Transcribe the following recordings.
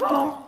Oh.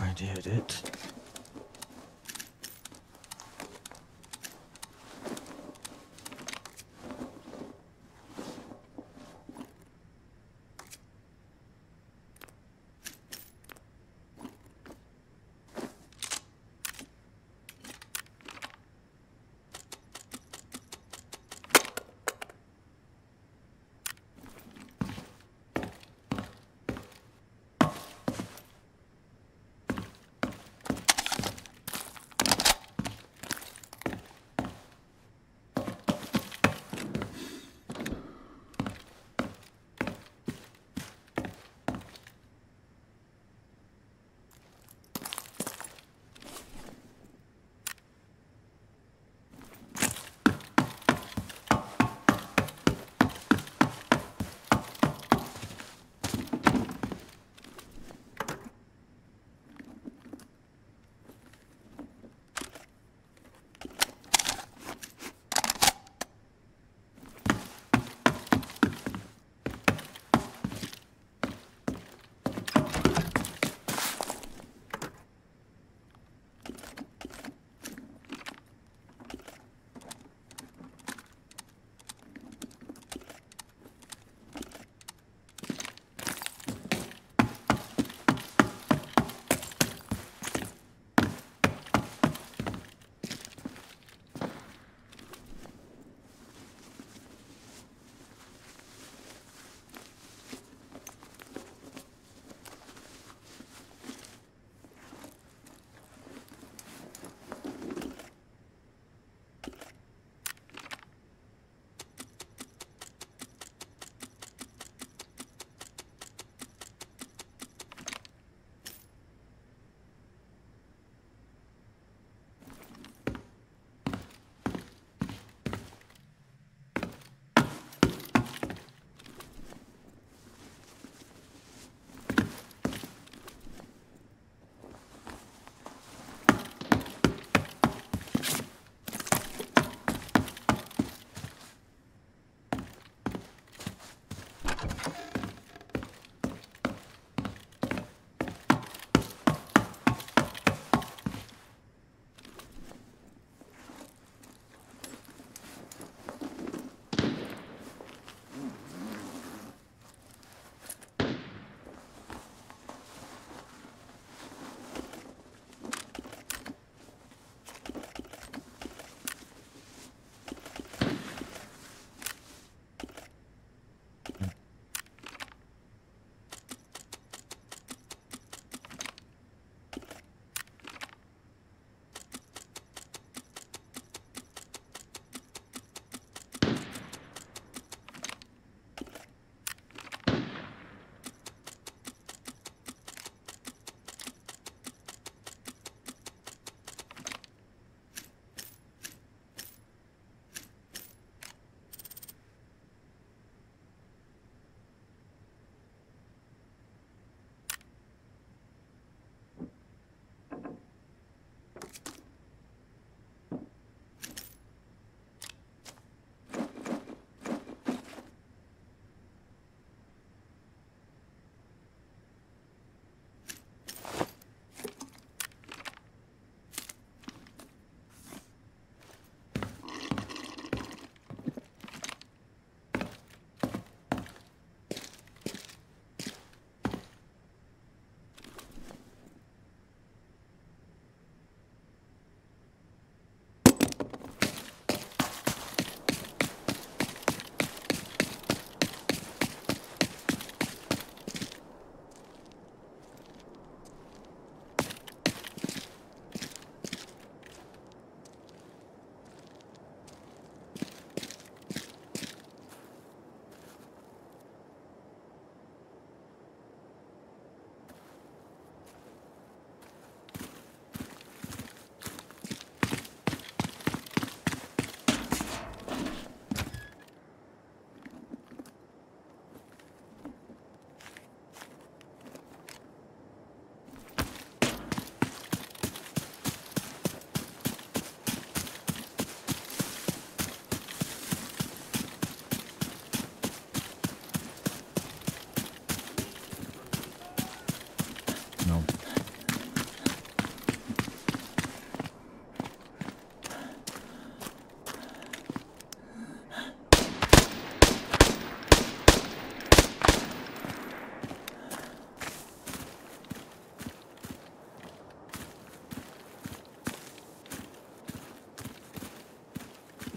I did it.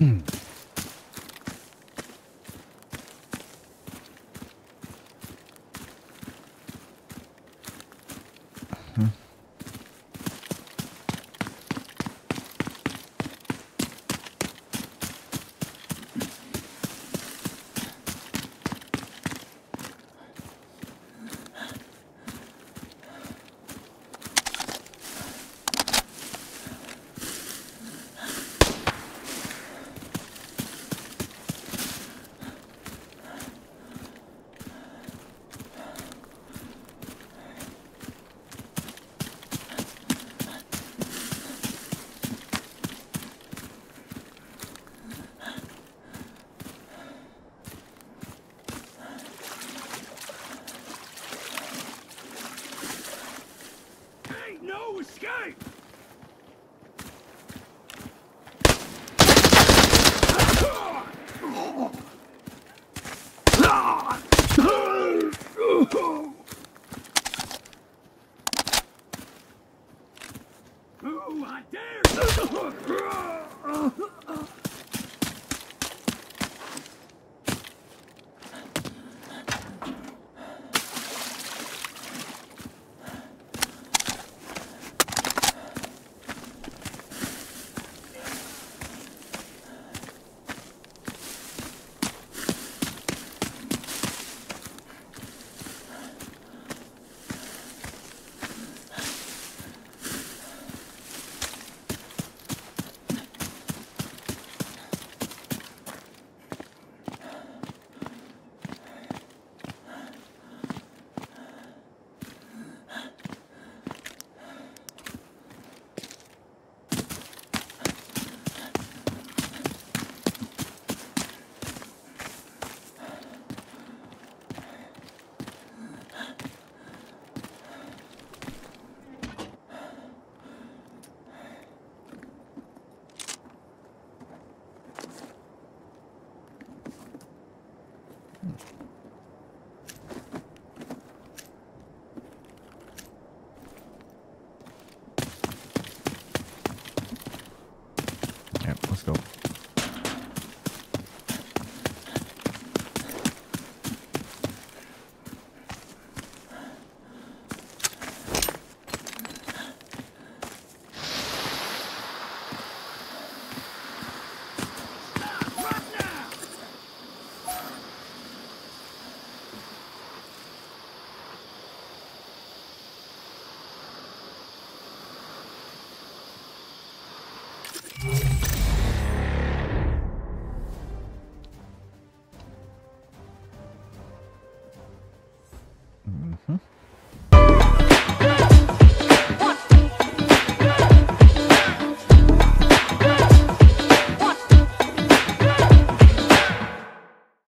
Ain't